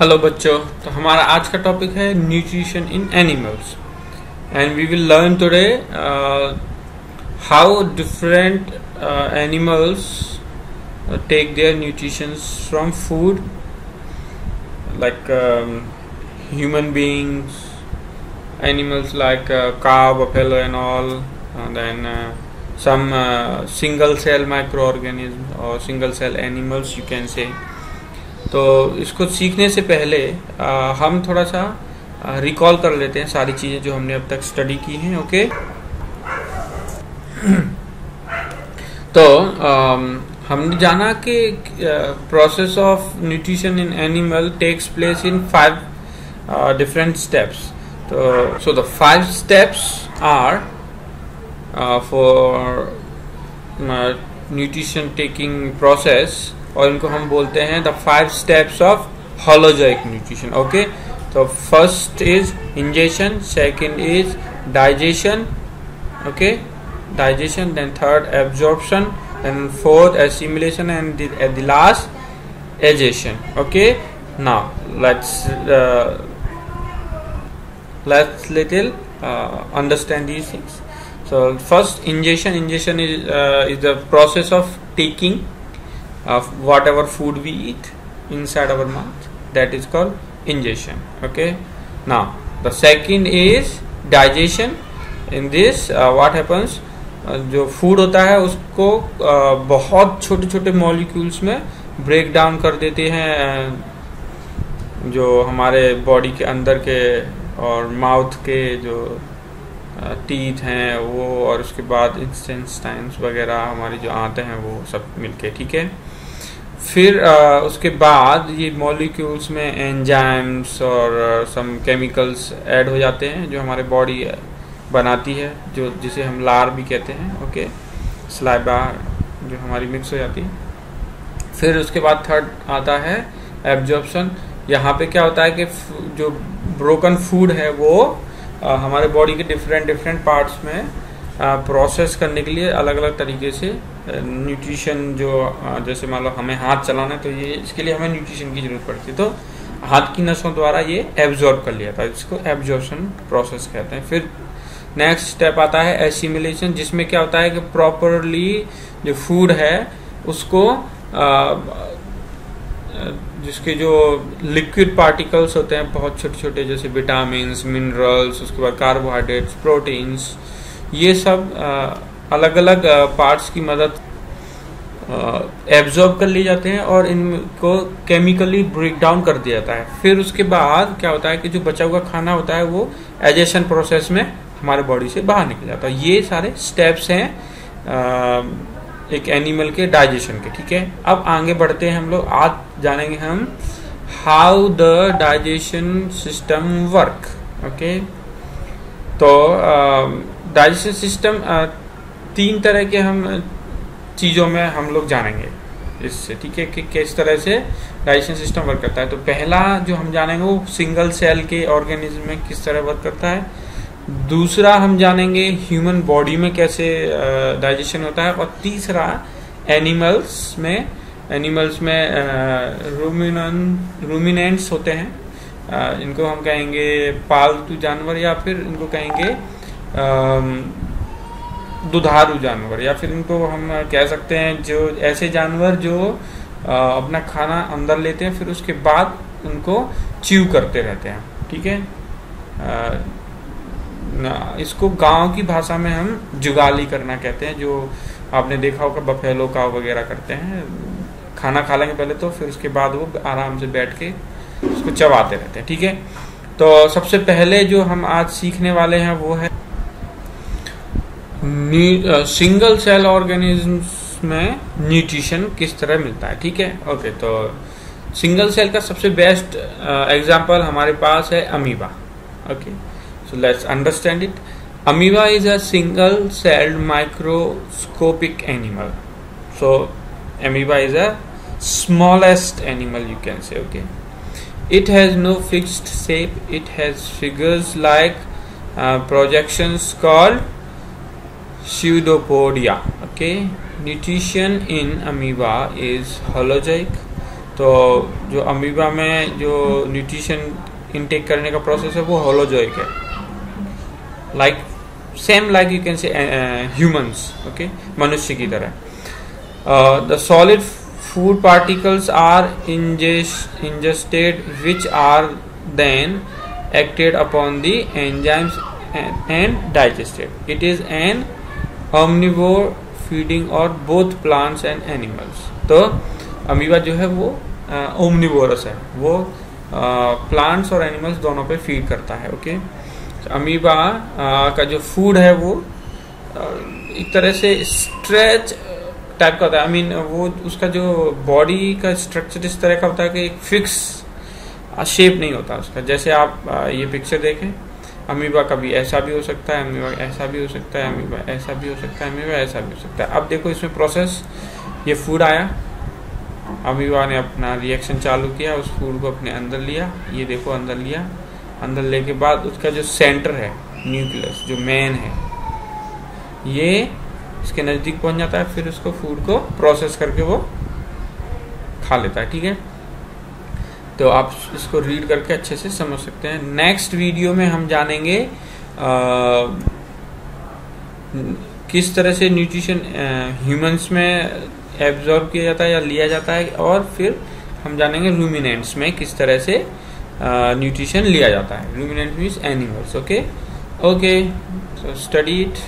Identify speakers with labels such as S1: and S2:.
S1: Hello बच्चों। तो हमारा आज का टॉपिक है nutrition in animals and we will learn today how different animals take their nutritions from food like human beings animals like cow buffalo and all then some single cell micro organism और single cell animals you can say तो इसको सीखने से पहले आ, हम थोड़ा सा recall कर लेते हैं सारी चीज़ें जो हमने अब तक स्टडी की हैं ओके तो आ, हमने जाना कि process of nutrition in animal takes place in five different steps तो so the five steps are for nutrition taking process और इनको हम बोलते हैं the five steps of holozoic nutrition okay तो first is ingestion second is digestion okay digestion then third absorption then fourth assimilation and the last egestion okay now let's uh, understand these things. So first ingestion. Ingestion is uh, is the process of taking of whatever food we eat inside our mouth that is called ingestion okay now the second is digestion in this uh, what happens जो food होता है उसको बहुत छोटे छोटे molecules में break down कर देते हैं जो हमारे बॉडी के अंदर के और माउथ के जो टीथ हैं वो और उसके बाद इंस्टेंस्टाइन्स वगैरह हमारी जो आते हैं वो सब मिलके ठीक है फिर आ, उसके बाद ये मॉलिक्यूल्स में एंजाइम्स और सम केमिकल्स ऐड हो जाते हैं जो हमारे बॉडी बनाती है जो जिसे हम लार भी कहते हैं ओके स्लाइबा जो हमारी मिक्स हो जाती है। फिर उसके बाद थर्ड आता है एब्जॉर्प्शन यहाँ पे क्या होता है कि जो ब्रोकन फ़ूड है वो आ, हमारे बॉडी के डिफरेंट डिफरेंट पार्ट्स में प्रोसेस करने के लिए अलग अलग तरीके से न्यूट्रिशन जो जैसे मान लो हमें हाथ चलाना है तो ये इसके लिए हमें न्यूट्रिशन की ज़रूरत पड़ती है। तो हाथ की नसों द्वारा ये एब्जॉर्ब कर लिया था। इसको एब्जॉर्बन प्रोसेस कहते हैं। फिर नेक्स्ट स्टेप आता है एसिमुलेशन जिसमें क्या होता है कि प्रॉपरली जो फ़ूड है उसको आ, जिसके जो लिक्विड पार्टिकल्स होते हैं बहुत छोटे छोटे जैसे विटामिन मिनरल्स उसके बाद कार्बोहाइड्रेट्स प्रोटीन्स ये सब अलग अलग पार्ट्स की मदद एब्जॉर्ब कर लिए जाते हैं और इनको केमिकली ब्रेक डाउन कर दिया जाता है। फिर उसके बाद क्या होता है कि जो बचा हुआ खाना होता है वो एजेशन प्रोसेस में हमारे बॉडी से बाहर निकल जाता है। ये सारे स्टेप्स हैं एक एनिमल के डाइजेशन के, ठीक है? अब आगे बढ़ते हैं हम लोग। आज जानेंगे हम how the digestion system work okay तो डाइजेशन सिस्टम तीन तरह के हम चीज़ों में हम लोग जानेंगे इससे, ठीक है, कि किस तरह से डाइजेशन सिस्टम वर्क करता है। तो पहला जो हम जानेंगे वो सिंगल सेल के ऑर्गेनिज्म में किस तरह वर्क करता है। दूसरा हम जानेंगे ह्यूमन बॉडी में कैसे डाइजेशन होता है। और तीसरा एनिमल्स में एनिमल्स में रूमिनन, रूमिनेंट्स होते हैं। इनको हम कहेंगे पालतू जानवर या फिर इनको कहेंगे दुधारू जानवर, या फिर इनको हम कह सकते हैं जो, ऐसे जानवर जो अपना खाना अंदर लेते हैं, फिर उसके बाद उनको च्यू करते रहते हैं, ठीक है? इसको गाँव की भाषा में हम जुगाली करना कहते हैं, जो आपने देखा होगा, बफेलो का वगैरह करते हैं। खाना खा लेंगे पहले तो फिर उसके बाद वो आराम से बैठ के उसको चबाते रहते हैं, ठीक है? तो सबसे पहले जो हम आज सीखने वाले हैं, वो है सिंगल सेल ऑर्गेनिजम्स में न्यूट्रिशन किस तरह मिलता है? ठीक है? ओके तो सिंगल सेल का सबसे बेस्ट एग्जांपल हमारे पास है amoeba okay so let's understand it amoeba is a single celled microscopic animal so amoeba is a animal you can say okay. It has no fixed shape. It has figures like uh, projections called pseudopodia. Okay, nutrition in amoeba is holozoic. तो जो amoeba में जो nutrition intake करने का process है वो holozoic है। Like same like you can say humans okay मनुष्य की तरह। The solid food particles are ingested which are then acted upon the enzymes and digested it is an omnivore feeding or both plants and animals. तो amoeba जो है वो omnivorous है। वो plants और एनिमल्स दोनों पे फ़ीड करता है ओके अमीबा का जो फ़ूड है वो एक तरह से स्ट्रेच टाइप का होता है। आई मीन वो उसका जो बॉडी का स्ट्रक्चर इस तरह का होता है कि एक फिक्स शेप नहीं होता उसका। जैसे आप ये पिक्चर देखें अमीबा कभी ऐसा भी हो सकता है, अमीबा ऐसा भी हो सकता है, अमीबा ऐसा भी हो सकता है, अमीबा ऐसा भी हो सकता है। अब देखो इसमें प्रोसेस ये फ़ूड आया। अमीबा ने अपना रिएक्शन चालू किया, उस फ़ूड को अपने अंदर लिया, ये देखो अंदर लिया। अंदर लेके बाद उसका जो सेंटर है न्यूक्लियस जो मेन है, ये इसके नज़दीक पहुँच जाता है, फिर उसको फ़ूड को प्रोसेस करके वो खा लेता है, ठीक है? तो आप इसको रीड करके अच्छे से समझ सकते हैं। नेक्स्ट वीडियो में हम जानेंगे आ, किस तरह से न्यूट्रिशन ह्यूमंस में एब्जॉर्ब किया जाता है या लिया जाता है और फिर हम जानेंगे रूमिनेंट्स में किस तरह से न्यूट्रिशन लिया जाता है। Ruminant means animals okay okay so study it